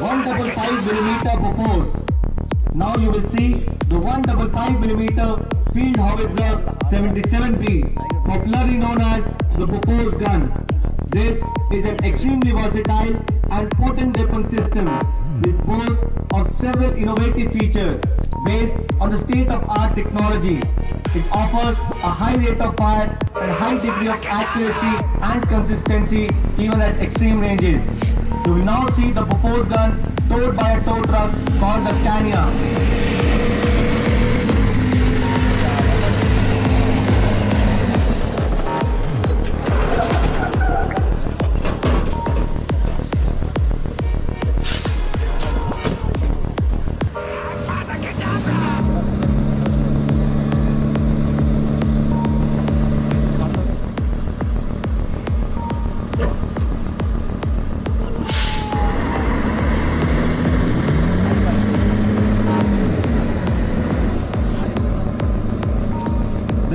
155 millimeter before. Now you will see the 155 millimeter field howitzer 77B, popularly known as the Bofors gun. This is an extremely versatile and potent weapon system with boasts of several innovative features based on the state-of-art technology. It offers a high rate of fire and high degree of accuracy and consistency even at extreme ranges. You will now see the Bofors gun towed by a tow truck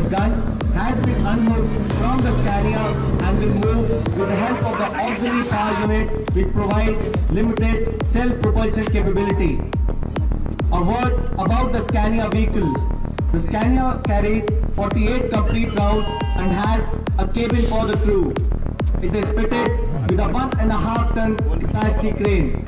gun has been unhooked from the Scania and will move with the help of the auxiliary power unit which provides limited self-propulsion capability. A word about the Scania vehicle. The Scania carries 48 complete rounds and has a cabin for the crew. It is fitted with a one and a half ton capacity crane.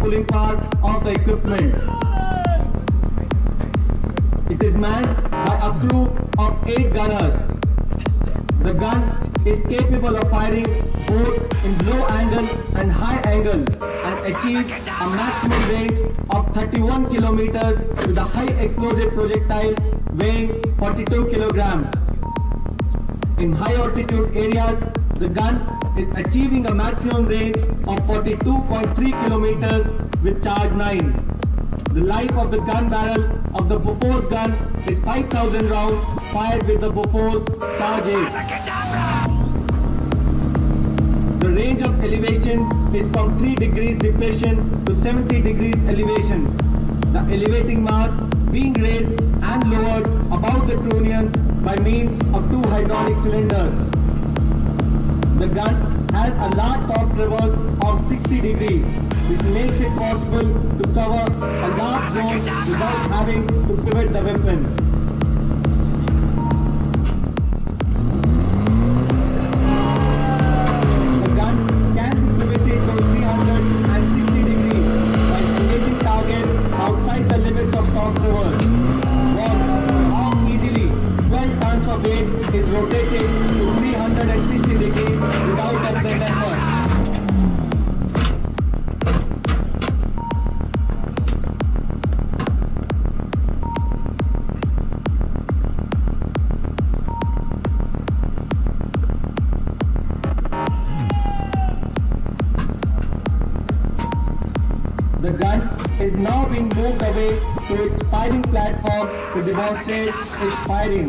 Pulling part of the equipment. It is manned by a crew of 8 gunners. The gun is capable of firing both in low angle and high angle and achieves a maximum range of 31 kilometers with a high explosive projectile weighing 42 kilograms. In high altitude areas, the gun is achieving a maximum range of 42.3 kilometers with charge 9. The life of the gun barrel of the Bofors gun is 5000 rounds fired with the Bofors Charge 8. The range of elevation is from 3 degrees depression to 70 degrees elevation. The elevating mass being raised and lowered above the trunnions by means of two hydraulic cylinders. The gun has a large top traverse of 60 degrees, which makes it possible to cover a large zone without having to pivot the weapon. Moved away to its firing platform to demonstrate its firing.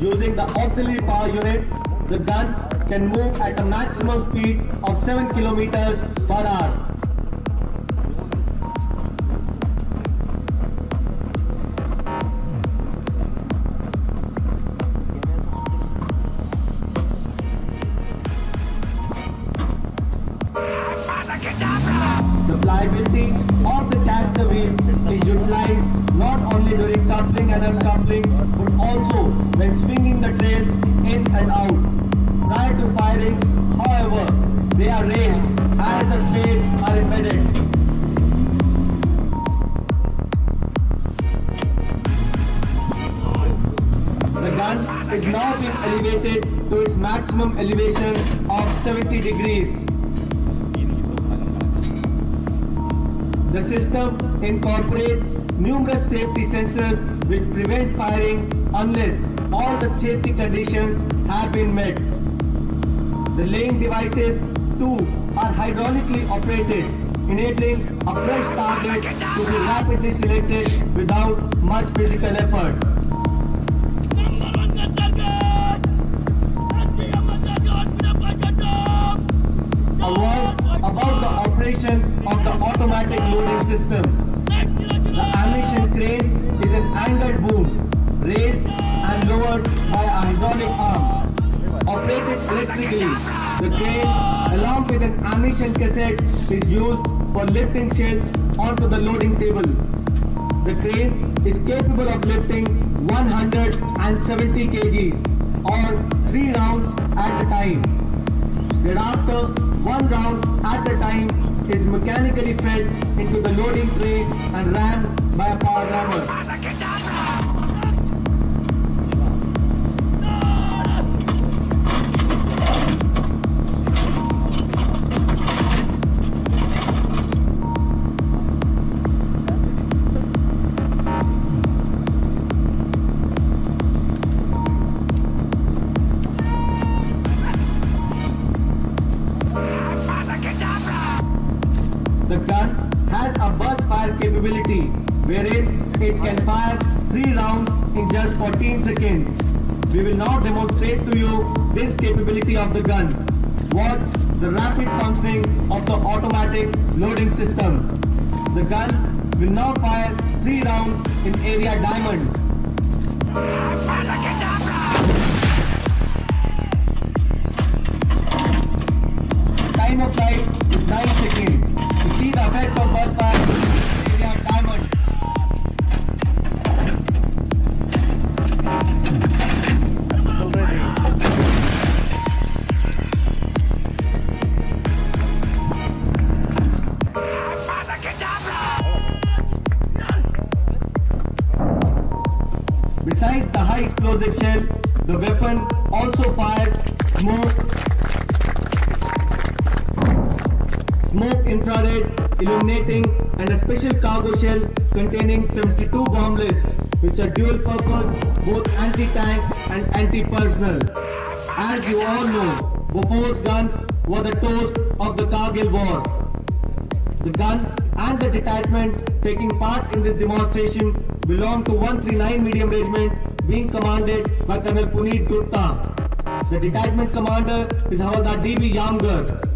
Using the auxiliary power unit, the gun can move at a maximum speed of 7 kilometers per hour. The pliability of the caster wheels is utilized not only during coupling and uncoupling but also when swinging the trails in and out. Prior to firing, however, they are raised as the spades are embedded. The gun is now being elevated to its maximum elevation of 70 degrees. The system incorporates numerous safety sensors which prevent firing unless all the safety conditions have been met. The laying devices too are hydraulically operated, enabling a fresh target to be rapidly selected without much physical effort. Operation of the automatic loading system. The ammunition crane is an angled boom, raised and lowered by a hydraulic arm. Operated electrically, the crane, along with an ammunition cassette, is used for lifting shells onto the loading table. The crane is capable of lifting 170 kg or 3 rounds at a time. Thereafter, one round at a time is mechanically fed into the loading tray and rammed by a power rammer. It can fire 3 rounds in just 14 seconds. We will now demonstrate to you this capability of the gun. Watch the rapid functioning of the automatic loading system. The gun will now fire 3 rounds in area diamond. Time of flight is 9 seconds. To see the effect of burst fire illuminating, and a special cargo shell containing 72 bomblets, which are dual purpose, both anti-tank and anti-personnel. As you all know, Bofors guns were the toast of the Kargil war. The gun and the detachment taking part in this demonstration belong to 139 Medium Regiment being commanded by Colonel Puneet Gupta. The detachment commander is Havaldar D.B. Yamgar